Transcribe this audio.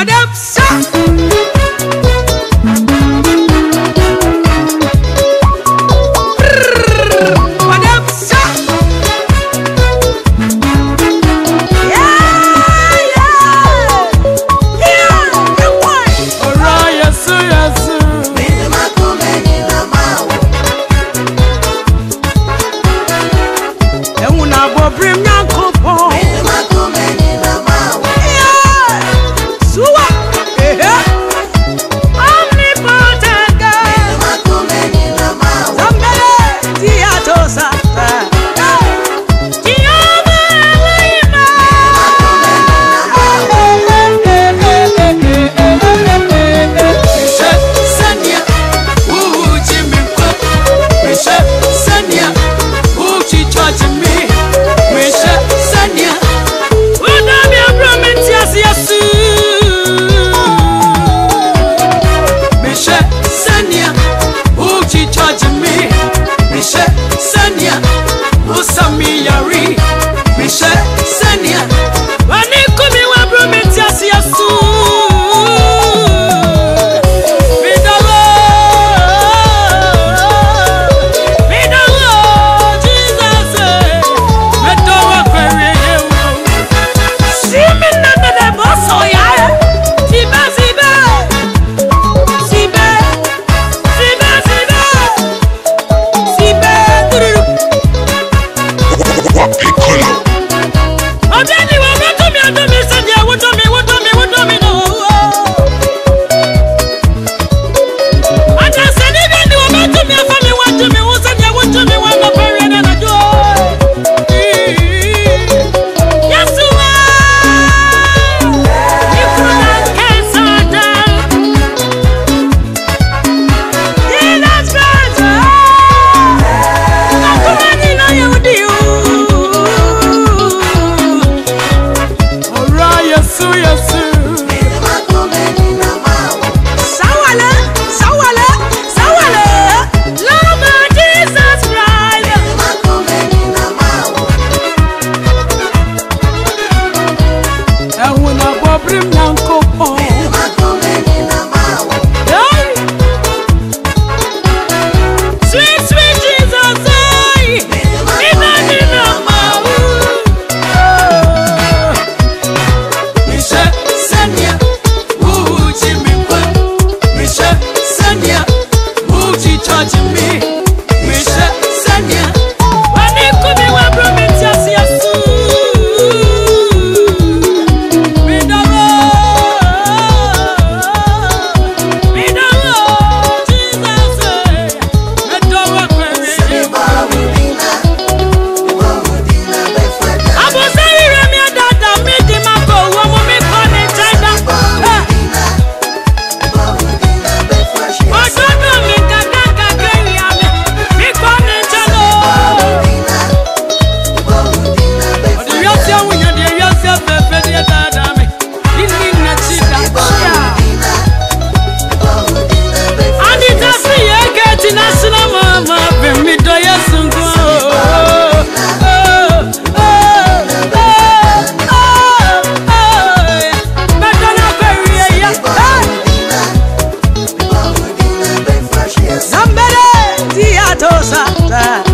of them. Shot. pode Tosa.